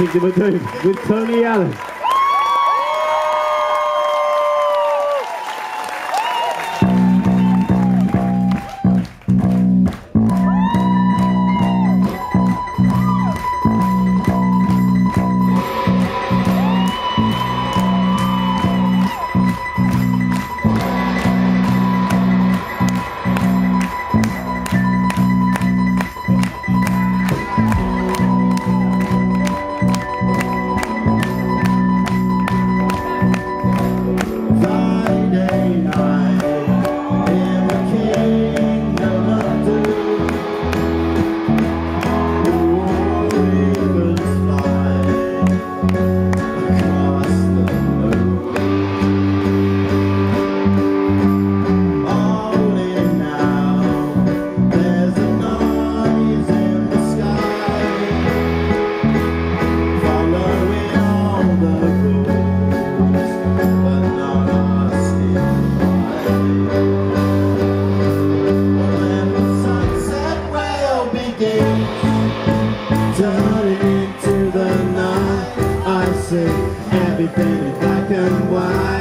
Kingdom of Doom with Tony Allen. Turning into the night, I see everything in black and white.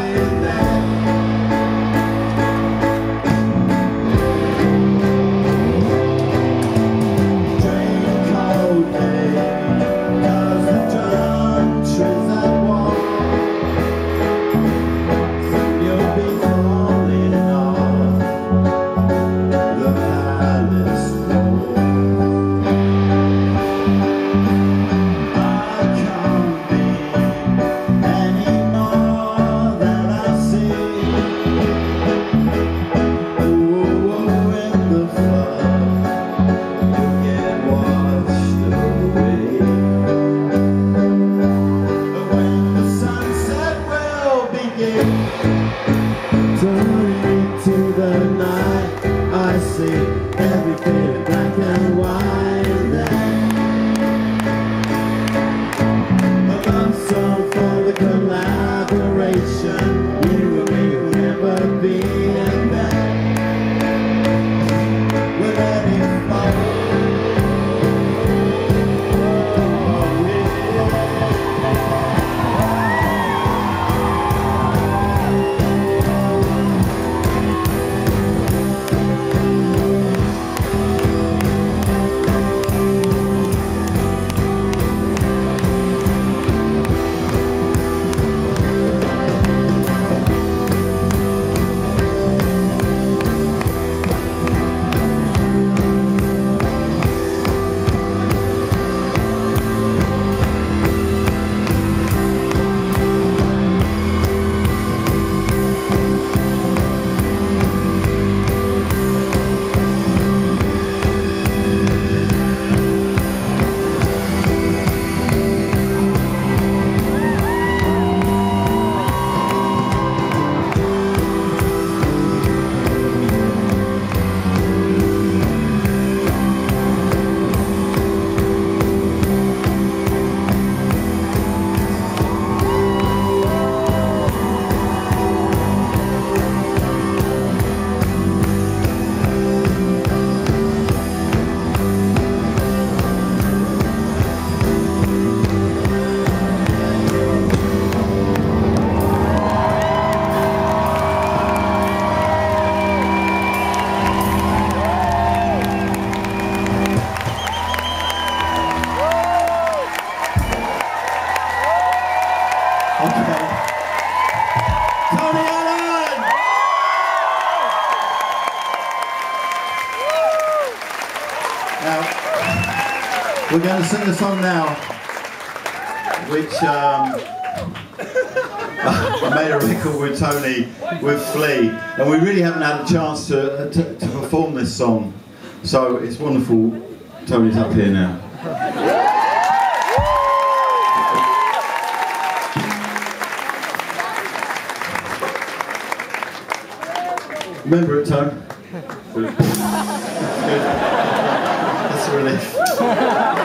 We're going to sing a song now, which um, I made a record with Tony with Flea, and we really haven't had a chance to, to, to perform this song. So it's wonderful. Tony's up here now. Remember it, Tone? That's a relief.